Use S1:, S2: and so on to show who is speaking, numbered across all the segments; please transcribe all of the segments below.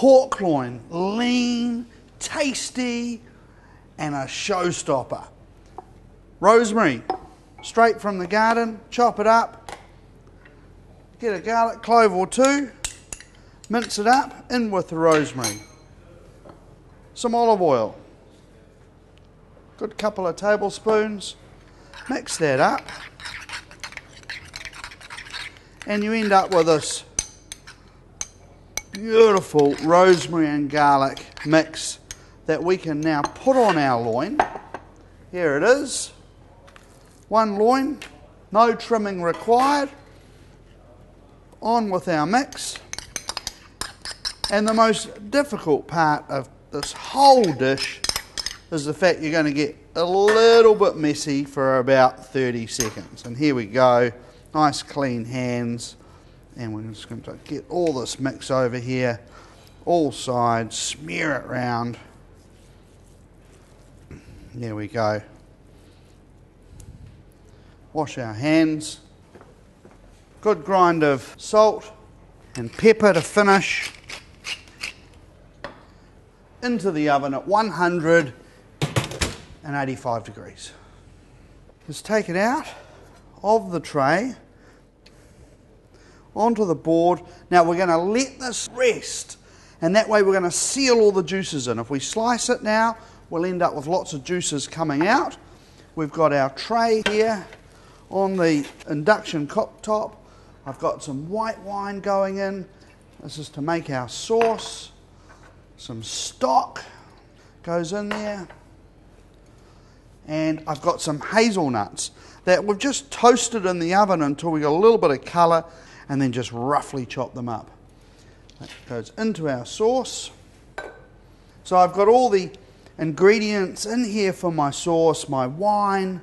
S1: pork loin, lean, tasty, and a showstopper. Rosemary, straight from the garden, chop it up, get a garlic clove or two, mince it up, in with the rosemary. Some olive oil, good couple of tablespoons, mix that up, and you end up with this beautiful rosemary and garlic mix that we can now put on our loin. Here it is. One loin, no trimming required. On with our mix. And the most difficult part of this whole dish is the fact you're going to get a little bit messy for about 30 seconds. And here we go. Nice clean hands. And we're just going to get all this mix over here, all sides, smear it round. There we go. Wash our hands. Good grind of salt and pepper to finish. Into the oven at 185 degrees. Let's take it out of the tray onto the board. Now we're going to let this rest, and that way we're going to seal all the juices in. If we slice it now, we'll end up with lots of juices coming out. We've got our tray here on the induction cooktop. I've got some white wine going in. This is to make our sauce. Some stock goes in there. And I've got some hazelnuts that we've just toasted in the oven until we got a little bit of colour and then just roughly chop them up. That goes into our sauce. So I've got all the ingredients in here for my sauce my wine,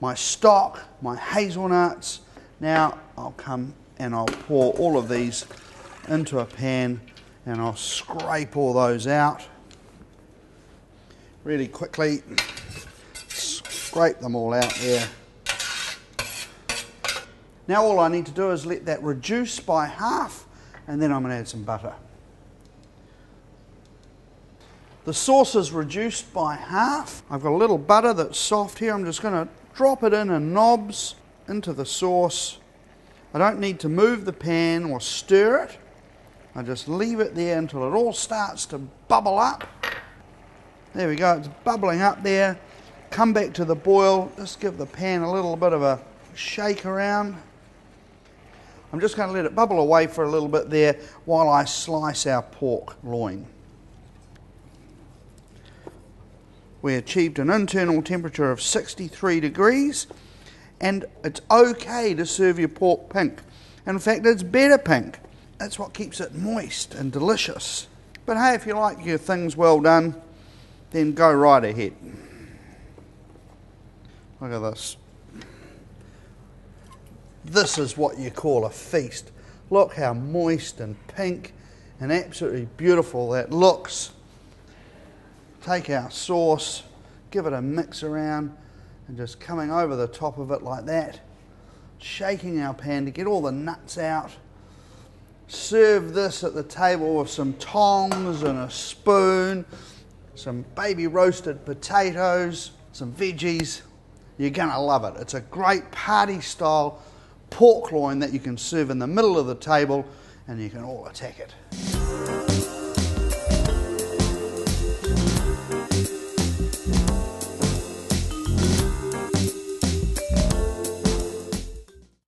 S1: my stock, my hazelnuts. Now I'll come and I'll pour all of these into a pan and I'll scrape all those out really quickly. Scrape them all out there. Now all I need to do is let that reduce by half and then I'm going to add some butter. The sauce is reduced by half. I've got a little butter that's soft here. I'm just going to drop it in in knobs into the sauce. I don't need to move the pan or stir it. I just leave it there until it all starts to bubble up. There we go, it's bubbling up there. Come back to the boil, just give the pan a little bit of a shake around. I'm just going to let it bubble away for a little bit there while I slice our pork loin. We achieved an internal temperature of 63 degrees, and it's okay to serve your pork pink. In fact, it's better pink. That's what keeps it moist and delicious. But hey, if you like your things well done, then go right ahead. Look at this. This is what you call a feast. Look how moist and pink and absolutely beautiful that looks. Take our sauce, give it a mix around, and just coming over the top of it like that, shaking our pan to get all the nuts out. Serve this at the table with some tongs and a spoon, some baby roasted potatoes, some veggies. You're going to love it. It's a great party style pork loin that you can serve in the middle of the table and you can all attack it.